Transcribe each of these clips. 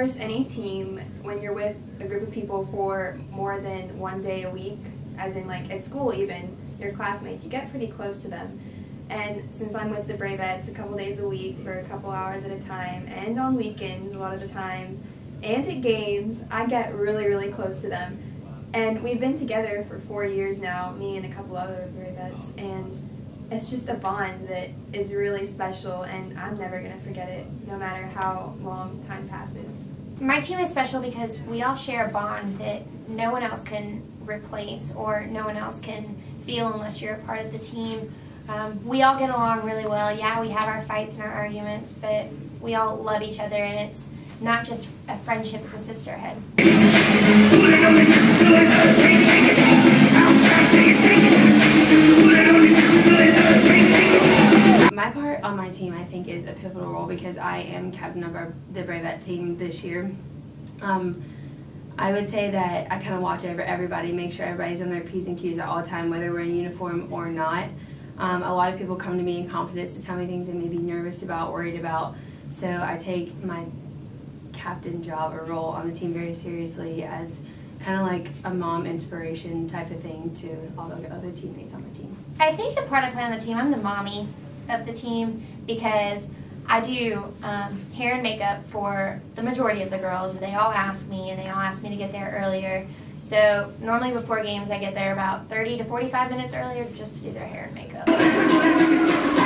course, any team, when you're with a group of people for more than one day a week, as in like at school even, your classmates, you get pretty close to them. And since I'm with the Bravettes a couple days a week for a couple hours at a time, and on weekends a lot of the time, and at games, I get really, really close to them. And we've been together for four years now, me and a couple other Bravettes, and it's just a bond that is really special, and I'm never going to forget it, no matter how long time passes. My team is special because we all share a bond that no one else can replace or no one else can feel unless you're a part of the team. Um, we all get along really well. Yeah, we have our fights and our arguments, but we all love each other, and it's not just a friendship, it's a sisterhood. my team, I think, is a pivotal role because I am captain of our, the Bravette team this year. Um, I would say that I kind of watch over everybody, make sure everybody's on their P's and Q's at all time, whether we're in uniform or not. Um, a lot of people come to me in confidence to tell me things they may be nervous about, worried about. So I take my captain job or role on the team very seriously as kind of like a mom inspiration type of thing to all the other teammates on my team. I think the part I play on the team, I'm the mommy of the team because I do um, hair and makeup for the majority of the girls. They all ask me, and they all ask me to get there earlier. So normally before games, I get there about 30 to 45 minutes earlier just to do their hair and makeup.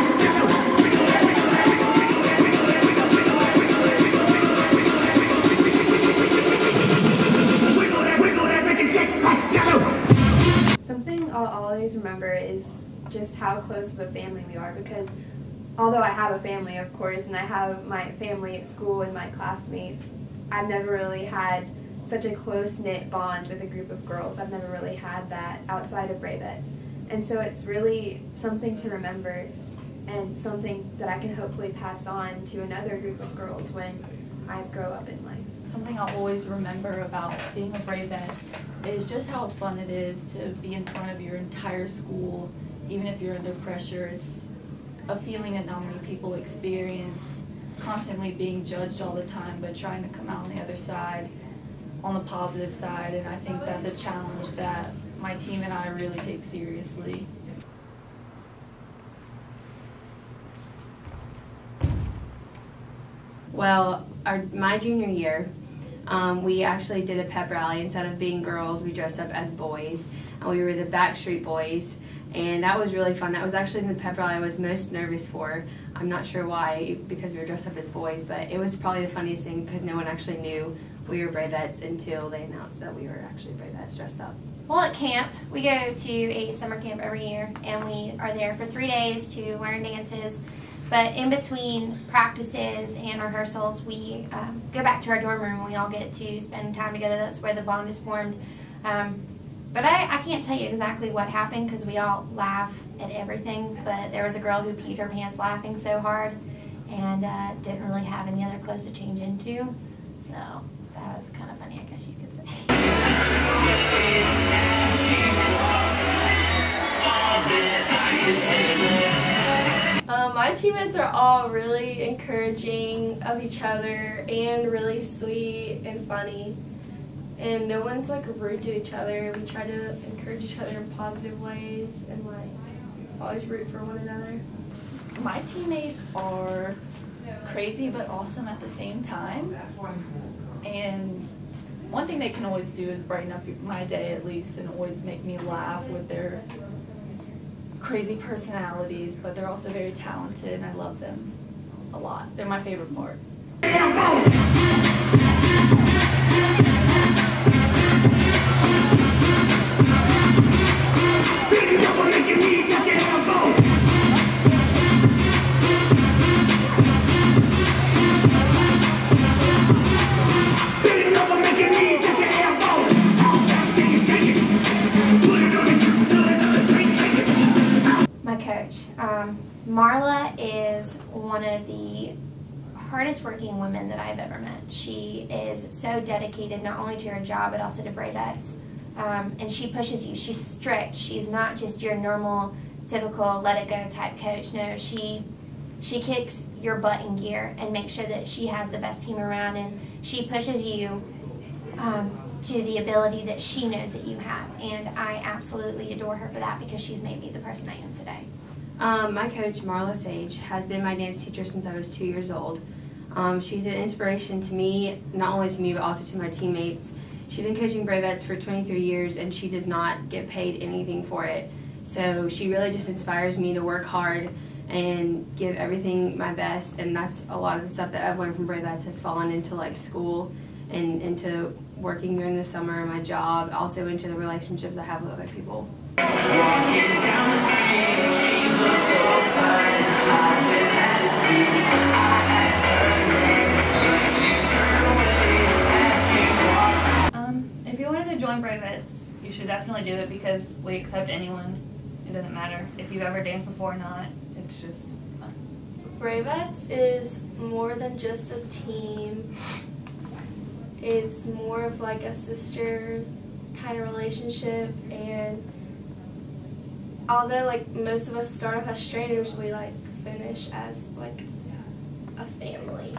Just how close of a family we are because although I have a family, of course, and I have my family at school and my classmates, I've never really had such a close knit bond with a group of girls. I've never really had that outside of Bravettes. And so it's really something to remember and something that I can hopefully pass on to another group of girls when I grow up in life. Something I'll always remember about being a Bravette is just how fun it is to be in front of your entire school, even if you're under pressure. It's a feeling that not many people experience, constantly being judged all the time, but trying to come out on the other side, on the positive side, and I think that's a challenge that my team and I really take seriously. Well, our my junior year, um, we actually did a pep rally. Instead of being girls, we dressed up as boys, and we were the Backstreet Boys, and that was really fun. That was actually the pep rally I was most nervous for. I'm not sure why, because we were dressed up as boys, but it was probably the funniest thing because no one actually knew we were Bravettes until they announced that we were actually Bravettes dressed up. Well, at camp, we go to a summer camp every year, and we are there for three days to learn dances. But in between practices and rehearsals, we um, go back to our dorm room and we all get to spend time together. That's where the bond is formed. Um, but I, I can't tell you exactly what happened because we all laugh at everything. But there was a girl who peed her pants laughing so hard and uh, didn't really have any other clothes to change into. So that was kind of funny, I guess you could say. Um, my teammates are all really encouraging of each other and really sweet and funny. And no one's like rude to each other. We try to encourage each other in positive ways and like always root for one another. My teammates are crazy but awesome at the same time. And one thing they can always do is brighten up my day at least and always make me laugh with their crazy personalities, but they're also very talented and I love them a lot. They're my favorite part. Um, Marla is one of the hardest working women that I've ever met. She is so dedicated not only to her job but also to Bravettes. Um, and she pushes you. She's strict. She's not just your normal, typical let it go type coach. No, she she kicks your butt in gear and makes sure that she has the best team around and she pushes you um, to the ability that she knows that you have. And I absolutely adore her for that because she's made me the person I am today. Um, my coach, Marla Sage, has been my dance teacher since I was two years old. Um, she's an inspiration to me, not only to me, but also to my teammates. She's been coaching Bravettes for 23 years and she does not get paid anything for it. So she really just inspires me to work hard and give everything my best. And that's a lot of the stuff that I've learned from Bravettes has fallen into like school and into working during the summer, my job, also into the relationships I have with other people. Um, if you wanted to join Bravettes, you should definitely do it because we accept anyone. It doesn't matter if you've ever danced before or not. It's just fun. Bravettes is more than just a team. It's more of like a sister kind of relationship and although like most of us start off as strangers, we like finish as like a family.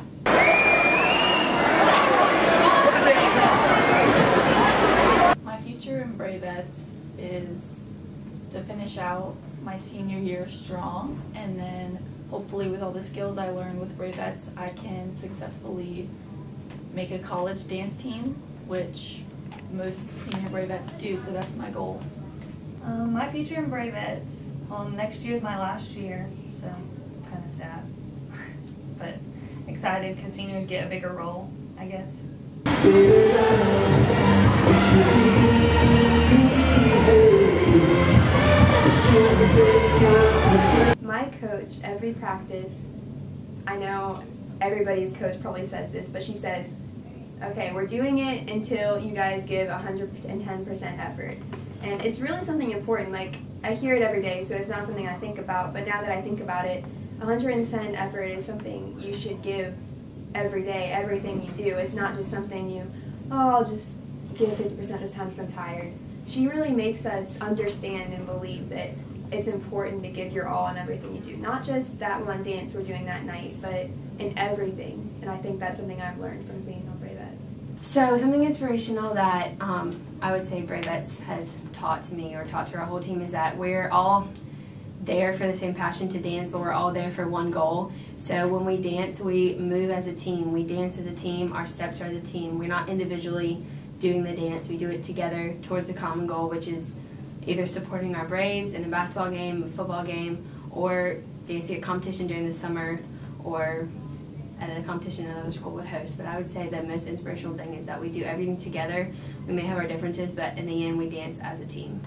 My future in Bravettes is to finish out my senior year strong and then hopefully with all the skills I learned with Bravettes I can successfully make a college dance team which most senior Bravettes do so that's my goal. Um, my future in Bravettes. Um, next year is my last year, so kind of sad, but excited because seniors get a bigger role, I guess. My coach, every practice, I know everybody's coach probably says this, but she says, okay, we're doing it until you guys give 110% effort. And it's really something important. Like, I hear it every day, so it's not something I think about, but now that I think about it, 110 effort is something you should give every day, everything you do. It's not just something you, oh, I'll just give 50% this time because I'm tired. She really makes us understand and believe that it's important to give your all in everything you do. Not just that one dance we're doing that night, but in everything. And I think that's something I've learned from being on Bravettes. So something inspirational that um, I would say Bravettes has taught to me or taught to our whole team is that we're all there for the same passion to dance, but we're all there for one goal. So when we dance, we move as a team. We dance as a team. Our steps are as a team. We're not individually doing the dance. We do it together towards a common goal, which is either supporting our Braves in a basketball game, a football game, or dancing at competition during the summer, or at a competition another school would host. But I would say the most inspirational thing is that we do everything together. We may have our differences, but in the end, we dance as a team.